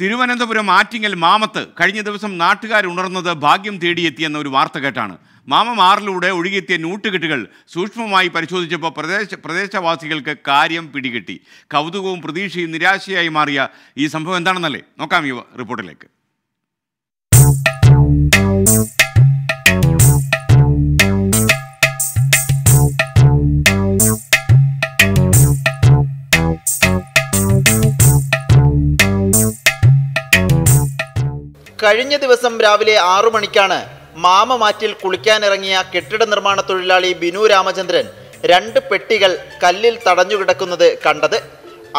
Thiruvananthapuram Attingal mammoth കഴിഞ്ഞ ദിവസം നാട്ടുകാർ ഉണർന്നത് ഭാഗ്യം തേടിയെത്തിയെന്ന ഒരു വാർത്ത കേട്ടാണ്. മാമം ആറിലൂടെ ഒഴുകിയെത്തിയ നൂട്ടുകെട്ടുകൾ സൂക്ഷ്മമായി പരിശോധിച്ചപ്പോൾ പ്രദേശ പ്രദേശവാസികൾക്ക് കാര്യം പിടികിട്ടി. കൗതുകവും പ്രതീക്ഷയും നിരാശയായി മാറിയ ഈ സംഭവം എന്താണെന്നല്ലേ? നോക്കാം ഈ റിപ്പോർട്ടിലേക്ക്. കഴിഞ്ഞ ദിവസം രാവിലെ ആറു മണിക്കാണ് മാമമാറ്റിൽ കുളിക്കാനിറങ്ങിയ കെട്ടിട നിർമ്മാണ തൊഴിലാളി ബിനു രാമചന്ദ്രൻ രണ്ട് പെട്ടികൾ കല്ലിൽ തടഞ്ഞു കിടക്കുന്നത് കണ്ടത്.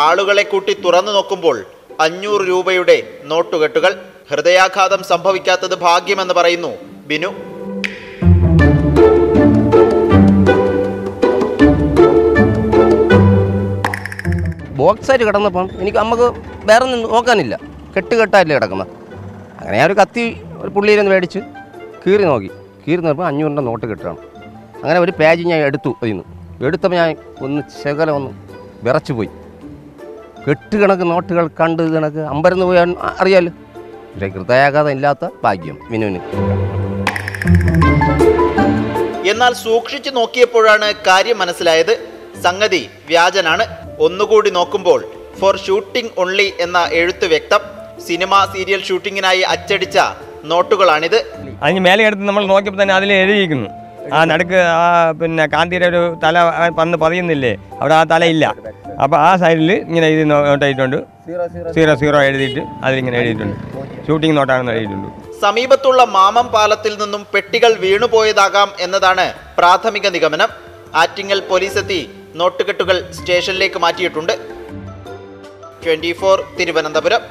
ആളുകളെ കൂട്ടി തുറന്നു നോക്കുമ്പോൾ അഞ്ഞൂറ് രൂപയുടെ നോട്ടുകെട്ടുകൾ. ഹൃദയാഘാതം സംഭവിക്കാത്തത് ഭാഗ്യമെന്ന് പറയുന്നു ബിനു. ബോക്സായിട്ട് കിടന്നപ്പം എനിക്ക് നമുക്ക് വേറെ നോക്കാനില്ല. കെട്ട് കെട്ടായില്ലേ കിടക്കുന്നത്. അങ്ങനെ ഒരു കത്തി ഒരു പുള്ളിയിലൊന്ന് മേടിച്ച് കീറി നോക്കി. കീറി നോക്കുമ്പോൾ അഞ്ഞൂറിന്റെ നോട്ട് കിട്ടണം. അങ്ങനെ ഒരു പേജ് ഞാൻ എടുത്തു അതിൽ നിന്ന് എടുത്തപ്പോൾ ഞാൻ ഒന്ന് ശകലം ഒന്ന് വിറച്ചു പോയി. കെട്ട് കണക്ക് നോട്ടുകൾ കണ്ട് കണക്ക് അമ്പരന്ന് പോയാൽ അറിയാമല്ലോ ഒരു ഹൃദയാഘാതം ഇല്ലാത്ത ഭാഗ്യം വിനുവിന് എന്നാൽ സൂക്ഷിച്ചു നോക്കിയപ്പോഴാണ് കാര്യം മനസ്സിലായത്. സംഗതി വ്യാജനാണ്. ഒന്നുകൂടി നോക്കുമ്പോൾ ഫോർ ഷൂട്ടിംഗ് ഓൺലി എന്ന എഴുത്ത് വ്യക്തം. സിനിമ സീരിയൽ ഷൂട്ടിങ്ങിനായി അച്ചടിച്ച നോട്ടുകളാണിത്. അതിന് മേലെ എടുത്ത് നമ്മൾ നോക്കിയപ്പോൾ തന്നെ അതിൽ എഴുതിയിരിക്കുന്നു. ആ നടുക്ക് ആ പിന്നെ കാന്തിയുടെ ഒരു തല പന്ന് വന്ന് പതിയുന്നില്ലേ? അവിടെ ആ തല ഇല്ല. അപ്പോൾ ആ സൈഡിൽ ഇങ്ങനെ ഇത് നോട്ടായിട്ടുണ്ട്. എഴുതിയിട്ടുണ്ട് സീറോ. സീറോ എഴുതിയിട്ട് അതിലിങ്ങനെ എഴുതിയിട്ടുണ്ട്. ഷൂട്ടിംഗ് നോട്ടാണെന്ന് എഴുതിയിട്ടുണ്ട്. സമീപത്തുള്ള മാമം പാലത്തിൽ നിന്നും പെട്ടികൾ വീണുപോയതാകാം എന്നതാണ് പ്രാഥമിക നിഗമനം. ആറ്റിങ്ങൽ പോലീസ് എത്തി നോട്ടുകെട്ടുകൾ സ്റ്റേഷനിലേക്ക് മാറ്റിയിട്ടുണ്ട്. ട്വന്റി തിരുവനന്തപുരം.